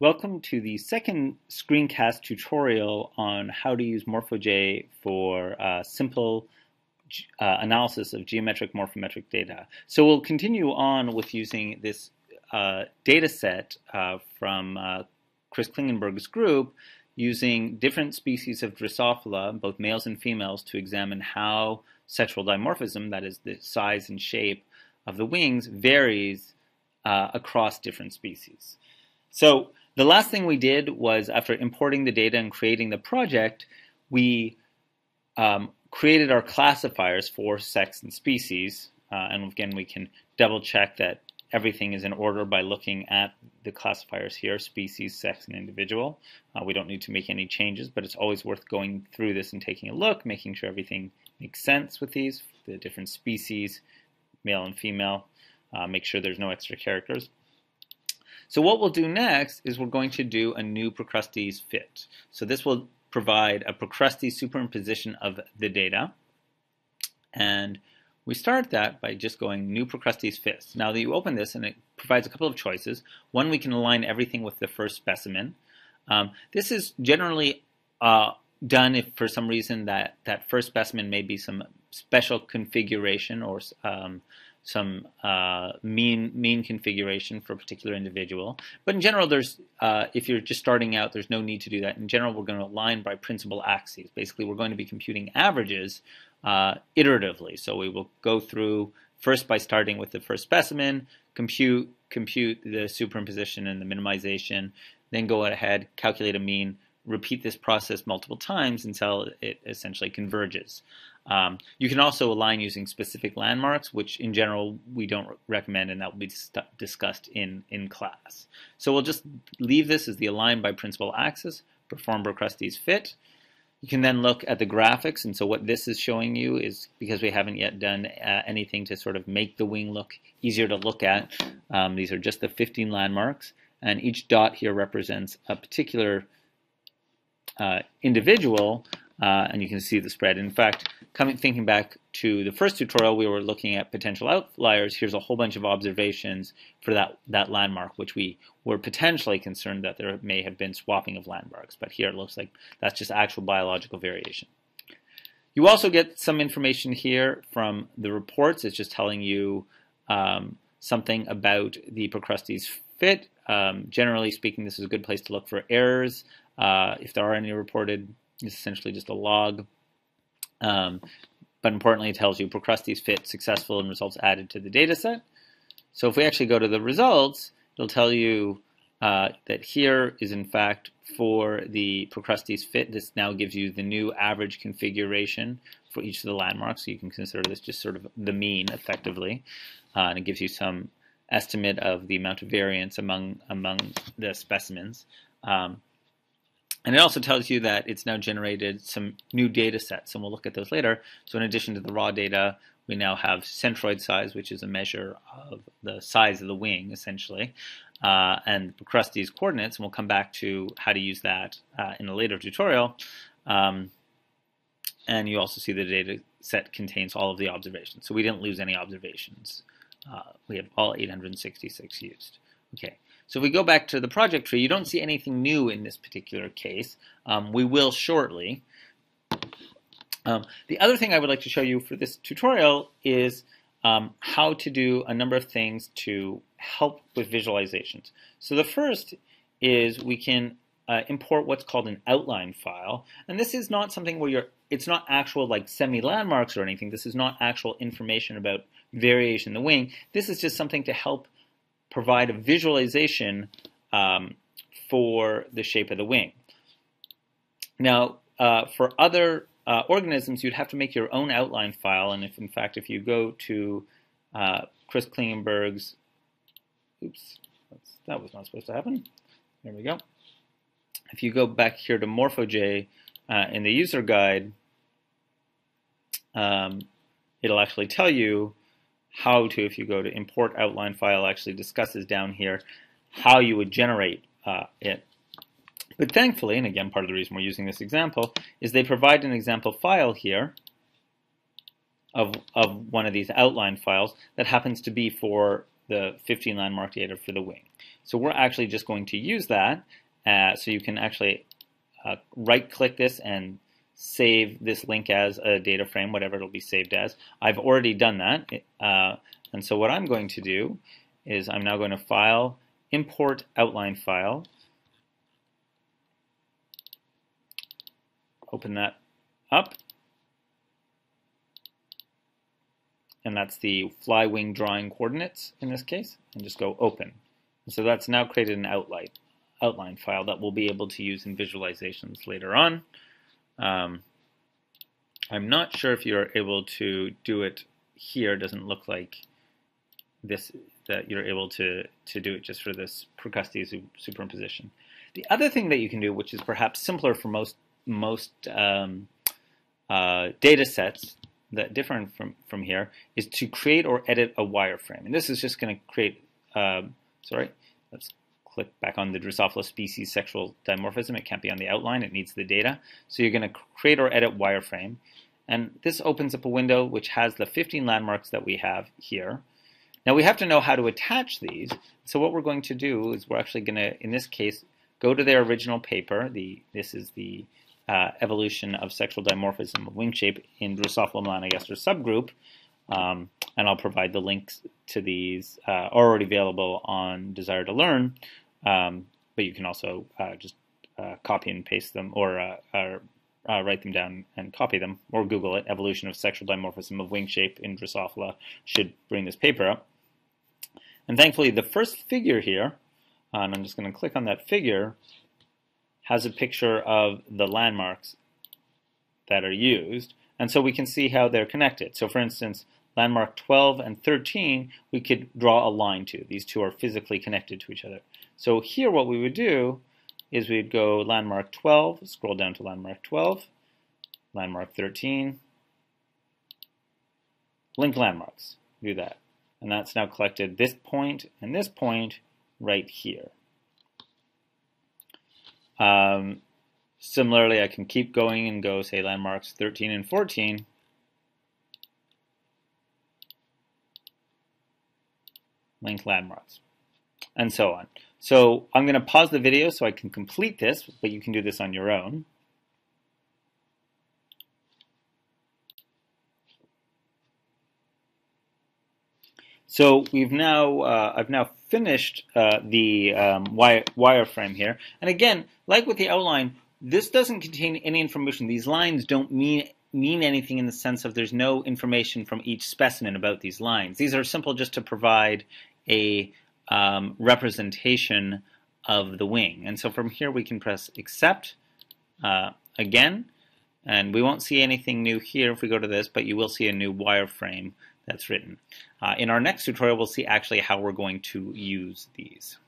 Welcome to the second screencast tutorial on how to use MorphoJ for uh, simple uh, analysis of geometric morphometric data. So we'll continue on with using this uh, data set uh, from uh, Chris Klingenberg's group using different species of Drosophila, both males and females, to examine how sexual dimorphism, that is the size and shape of the wings, varies uh, across different species. So the last thing we did was after importing the data and creating the project, we um, created our classifiers for sex and species. Uh, and again, we can double check that everything is in order by looking at the classifiers here, species, sex, and individual. Uh, we don't need to make any changes, but it's always worth going through this and taking a look, making sure everything makes sense with these, the different species, male and female. Uh, make sure there's no extra characters. So what we'll do next is we're going to do a new Procrustes fit. So this will provide a Procrustes superimposition of the data. And we start that by just going new Procrustes fit. Now that you open this and it provides a couple of choices. One, we can align everything with the first specimen. Um, this is generally uh, done if for some reason that, that first specimen may be some special configuration or um, some uh, mean mean configuration for a particular individual. But in general, there's uh, if you're just starting out, there's no need to do that. In general, we're going to align by principal axes. Basically, we're going to be computing averages uh, iteratively. So we will go through first by starting with the first specimen, compute compute the superimposition and the minimization, then go ahead calculate a mean, repeat this process multiple times until it essentially converges. Um, you can also align using specific landmarks, which in general we don't recommend, and that will be discussed in, in class. So we'll just leave this as the align by principal axis, perform Procrustes fit. You can then look at the graphics, and so what this is showing you is, because we haven't yet done uh, anything to sort of make the wing look easier to look at, um, these are just the 15 landmarks, and each dot here represents a particular uh, individual, uh, and you can see the spread. In fact, coming thinking back to the first tutorial, we were looking at potential outliers. Here's a whole bunch of observations for that, that landmark, which we were potentially concerned that there may have been swapping of landmarks. But here it looks like that's just actual biological variation. You also get some information here from the reports. It's just telling you um, something about the Procrustes fit. Um, generally speaking, this is a good place to look for errors. Uh, if there are any reported it's essentially just a log. Um, but importantly, it tells you Procrustes fit successful and results added to the data set. So if we actually go to the results, it'll tell you uh, that here is in fact for the Procrustes fit. This now gives you the new average configuration for each of the landmarks. So you can consider this just sort of the mean effectively. Uh, and it gives you some estimate of the amount of variance among among the specimens. Um, and it also tells you that it's now generated some new data sets, and we'll look at those later. So in addition to the raw data, we now have centroid size, which is a measure of the size of the wing, essentially, uh, and Procrustes coordinates, and we'll come back to how to use that uh, in a later tutorial. Um, and you also see the data set contains all of the observations. So we didn't lose any observations. Uh, we have all 866 used. Okay, so if we go back to the project tree, you don't see anything new in this particular case. Um, we will shortly. Um, the other thing I would like to show you for this tutorial is um, how to do a number of things to help with visualizations. So the first is we can uh, import what's called an outline file. And this is not something where you're, it's not actual like semi-landmarks or anything. This is not actual information about variation in the wing. This is just something to help provide a visualization um, for the shape of the wing. Now, uh, for other uh, organisms, you'd have to make your own outline file, and if in fact, if you go to uh, Chris Klingenberg's, oops, that was not supposed to happen. There we go. If you go back here to MorphoJ uh, in the user guide, um, it'll actually tell you how to, if you go to import outline file, actually discusses down here how you would generate uh, it. But thankfully, and again, part of the reason we're using this example, is they provide an example file here of, of one of these outline files that happens to be for the 15 landmark data for the wing. So we're actually just going to use that. Uh, so you can actually uh, right click this and save this link as a data frame, whatever it'll be saved as. I've already done that. Uh, and so what I'm going to do is I'm now going to file, import outline file, open that up, and that's the fly wing drawing coordinates in this case, and just go open. so that's now created an outline, outline file that we'll be able to use in visualizations later on. Um, I'm not sure if you're able to do it here. It doesn't look like this that you're able to, to do it just for this Procrustes superimposition. The other thing that you can do, which is perhaps simpler for most most um, uh, data sets that differ from, from here, is to create or edit a wireframe. And this is just going to create, uh, sorry, let's click back on the Drosophila species sexual dimorphism. It can't be on the outline, it needs the data. So you're going to create or edit wireframe. And this opens up a window which has the 15 landmarks that we have here. Now we have to know how to attach these. So what we're going to do is we're actually going to, in this case, go to their original paper. The This is the uh, evolution of sexual dimorphism of wing shape in Drosophila melanogaster subgroup. Um, and I'll provide the links to these uh, already available on Desire to Learn. Um, but you can also uh, just uh, copy and paste them or, uh, or uh, write them down and copy them or Google it. Evolution of sexual dimorphism of wing shape in Drosophila should bring this paper up. And thankfully, the first figure here, and I'm just going to click on that figure, has a picture of the landmarks that are used. And so we can see how they're connected. So for instance, landmark 12 and 13, we could draw a line to. These two are physically connected to each other. So here what we would do is we'd go landmark 12, scroll down to landmark 12, landmark 13, link landmarks, do that. And that's now collected this point and this point right here. Um, similarly, I can keep going and go, say, landmarks 13 and 14. Link landmarks, and so on. So I'm going to pause the video so I can complete this, but you can do this on your own. So we've now uh, I've now finished uh, the um, wire, wireframe here, and again, like with the outline, this doesn't contain any information. These lines don't mean mean anything in the sense of there's no information from each specimen about these lines. These are simple just to provide a um, representation of the wing. And so from here we can press accept uh, again, and we won't see anything new here if we go to this, but you will see a new wireframe that's written. Uh, in our next tutorial, we'll see actually how we're going to use these.